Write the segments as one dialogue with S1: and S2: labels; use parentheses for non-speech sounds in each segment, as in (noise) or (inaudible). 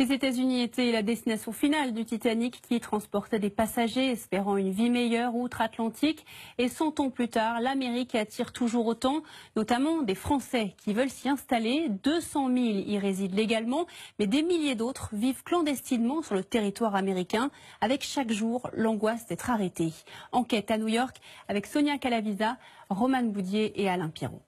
S1: Les États-Unis étaient la destination finale du Titanic qui transportait des passagers espérant une vie meilleure outre-Atlantique. Et cent ans plus tard, l'Amérique attire toujours autant, notamment des Français qui veulent s'y installer. 200 000 y résident légalement, mais des milliers d'autres vivent clandestinement sur le territoire américain, avec chaque jour l'angoisse d'être arrêtés. Enquête à New York avec Sonia Calavisa, Roman Boudier et Alain Pirot.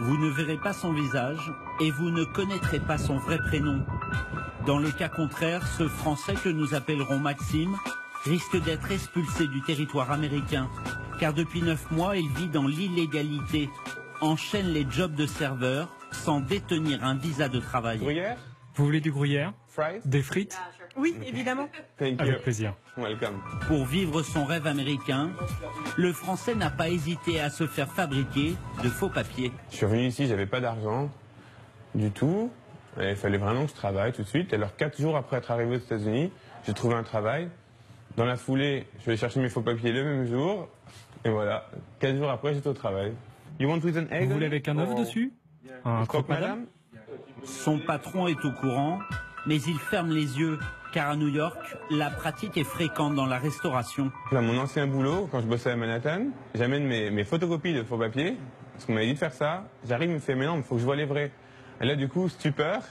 S2: Vous ne verrez pas son visage et vous ne connaîtrez pas son vrai prénom. Dans le cas contraire, ce Français que nous appellerons Maxime risque d'être expulsé du territoire américain, car depuis neuf mois, il vit dans l'illégalité, enchaîne les jobs de serveur sans détenir un visa de travail.
S3: Vous voulez du gruyère
S4: Fries
S3: Des frites
S5: Oui, évidemment.
S4: Thank you.
S3: Avec plaisir.
S4: Welcome.
S2: Pour vivre son rêve américain, le Français n'a pas hésité à se faire fabriquer de faux papiers.
S4: Je suis revenu ici, j'avais pas d'argent du tout. Et il fallait vraiment que je travaille tout de suite. Alors, quatre jours après être arrivé aux États-Unis, j'ai trouvé un travail. Dans la foulée, je vais chercher mes faux papiers le même jour. Et voilà, quatre jours après, j'étais au travail. You want with an egg?
S3: Vous voulez avec un œuf
S4: Oh.
S3: dessus Un
S4: Croque,
S3: croque madame
S2: Son patron est au courant, mais il ferme les yeux, car à New York, la pratique est fréquente dans la restauration.
S4: Dans mon ancien boulot, quand je bossais à Manhattan, j'amène mes, mes photocopies de faux papiers, parce qu'on m'avait dit de faire ça. J'arrive, il me fait, mais non, il faut que je vois les vrais. Et là, du coup, stupeur.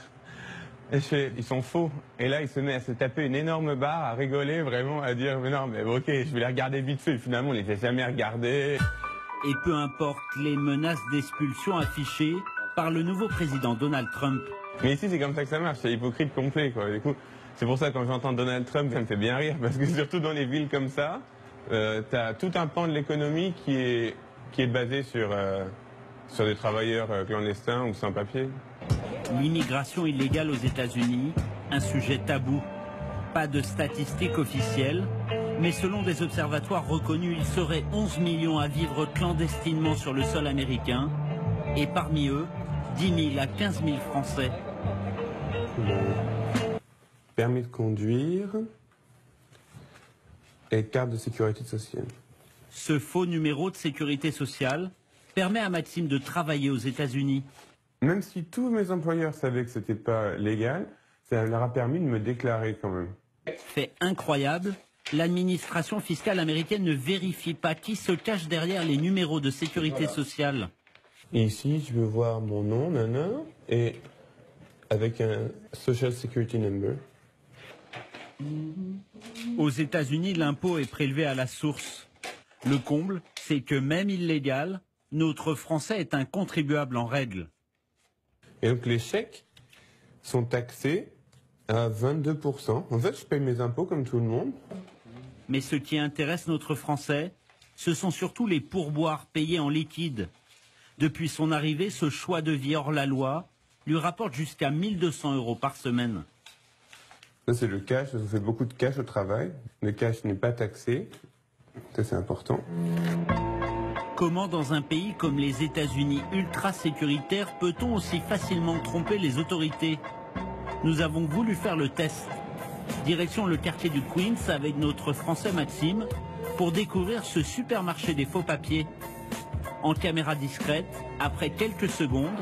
S4: Et je fais, ils sont faux. Et là, il se met à se taper une énorme barre, à rigoler, vraiment, à dire, mais non, mais ok, je vais les regarder vite fait. Et finalement, on les a jamais regardés.
S2: Et peu importe les menaces d'expulsion affichées par le nouveau président Donald Trump.
S4: Mais ici, c'est comme ça que ça marche, c'est hypocrite complet, quoi. Du coup, c'est pour ça, quand j'entends Donald Trump, ça me fait bien rire, parce que (laughs) surtout dans les villes comme ça, euh, t'as tout un pan de l'économie qui est, qui est basé sur, euh, sur des travailleurs euh, clandestins ou sans papier.
S2: L'immigration illégale aux États-Unis, un sujet tabou. Pas de statistiques officielles, mais selon des observatoires reconnus, il serait 11 millions à vivre clandestinement sur le sol américain, et parmi eux, 10 000 à 15 000 Français.
S4: Permis de conduire et carte de sécurité sociale.
S2: Ce faux numéro de sécurité sociale permet à Maxime de travailler aux États-Unis.
S4: Même si tous mes employeurs savaient que c'était pas légal, ça leur a permis de me déclarer quand même.
S2: Fait incroyable, l'administration fiscale américaine ne vérifie pas qui se cache derrière les numéros de sécurité sociale.
S4: Et ici, je veux voir mon nom, nana, et avec un Social Security Number.
S2: Aux États-Unis, l'impôt est prélevé à la source. Le comble, c'est que même illégal, notre Français est un contribuable en règle.
S4: Et donc les chèques sont taxés à 22%. En fait, je paye mes impôts comme tout le monde.
S2: Mais ce qui intéresse notre Français, ce sont surtout les pourboires payés en liquide. Depuis son arrivée, ce choix de vie hors la loi lui rapporte jusqu'à 1200 euros par semaine.
S4: Ça, c'est le cash. Je fais beaucoup de cash au travail. Le cash n'est pas taxé. Ça, c'est important.
S2: Comment dans un pays comme les États-Unis ultra sécuritaire peut-on aussi facilement tromper les autorités? Nous avons voulu faire le test. Direction le quartier du Queens avec notre Français Maxime pour découvrir ce supermarché des faux papiers. En caméra discrète, après quelques secondes,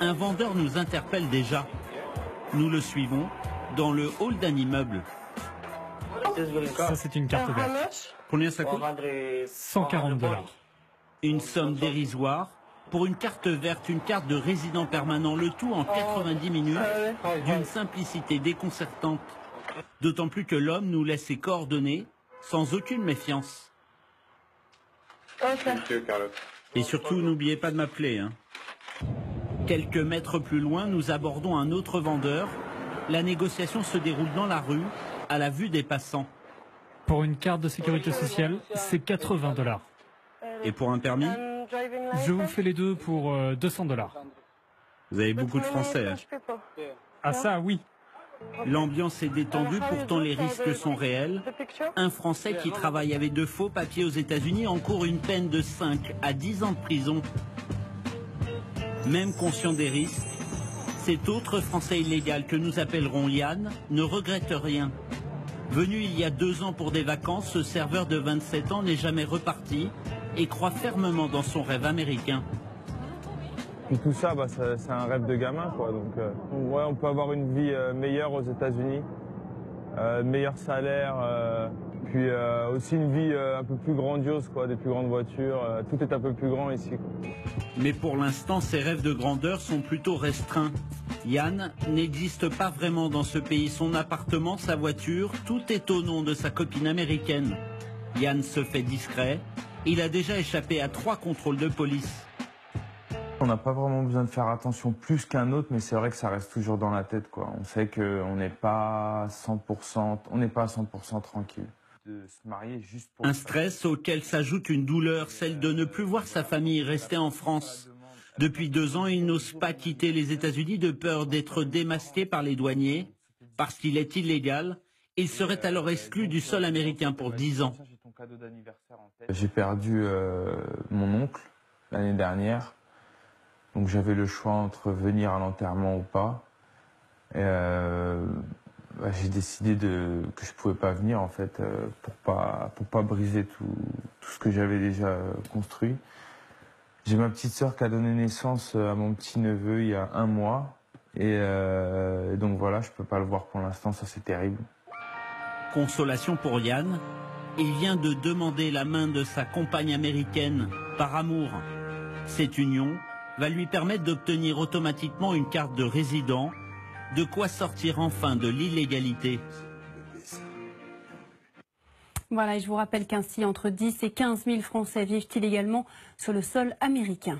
S2: un vendeur nous interpelle déjà. Nous le suivons dans le hall d'un immeuble.
S3: Ça, c'est une carte verte.
S2: Combien ça coûte
S3: 140 dollars.
S2: Une somme dérisoire pour une carte verte, une carte de résident permanent, le tout en 90 minutes, d'une simplicité déconcertante. D'autant plus que l'homme nous laisse ses coordonnées sans aucune méfiance. Et surtout, n'oubliez pas de m'appeler. hein. Quelques mètres plus loin, nous abordons un autre vendeur. La négociation se déroule dans la rue, à la vue des passants.
S3: Pour une carte de sécurité sociale, c'est 80 dollars.
S2: Et pour un permis,
S3: Je vous fais les deux pour euh, 200 dollars.
S2: vous avez beaucoup de Français. hein.
S3: Ah ça, oui.
S2: L'ambiance est détendue, pourtant les risques sont réels. Un Français qui travaille avec de faux papiers aux États-Unis encourt une peine de 5 à 10 ans de prison. Même conscient des risques, cet autre Français illégal que nous appellerons Yann ne regrette rien. Venu il y a deux ans pour des vacances, ce serveur de 27 ans n'est jamais reparti et croit fermement dans son rêve américain.
S4: Puis tout ça, bah, c'est un rêve de gamin, quoi. Donc, euh, ouais, on peut avoir une vie euh, meilleure aux États-Unis, euh, meilleur salaire, euh, puis aussi une vie un peu plus grandiose, quoi, des plus grandes voitures. tout est un peu plus grand ici.
S2: Mais pour l'instant, ses rêves de grandeur sont plutôt restreints. Yann n'existe pas vraiment dans ce pays. Son appartement, sa voiture, tout est au nom de sa copine américaine. Yann se fait discret. Il a déjà échappé à trois contrôles de police.
S5: On n'a pas vraiment besoin de faire attention plus qu'un autre, mais c'est vrai que ça reste toujours dans la tête, quoi. On sait qu'on n'est pas 100%, on n'est pas à 100% tranquille. De se marier juste pour
S2: Un stress auquel s'ajoute une douleur, celle de ne plus voir sa famille rester en France. Depuis deux ans, il n'ose pas quitter les États-Unis de peur d'être démasqué par les douaniers. Parce qu'il est illégal, il serait alors exclu du sol américain pour dix ans.
S5: J'ai perdu euh, mon oncle l'année dernière, donc j'avais le choix entre venir à l'enterrement ou pas. Euh, bah, j'ai décidé que je pouvais pas venir en fait euh, pour pas pour pas briser tout, tout ce que j'avais déjà euh, construit. J'ai ma petite sœur qui a donné naissance à mon petit neveu il y a un mois et, et donc voilà je peux pas le voir pour l'instant ça c'est terrible.
S2: Consolation pour Yann, il vient de demander la main de sa compagne américaine par amour. Cette union va lui permettre d'obtenir automatiquement une carte de résident, de quoi sortir enfin de l'illégalité.
S1: Voilà, et je vous rappelle qu'ainsi, entre 10 et 15 000 Français vivent illégalement sur le sol américain.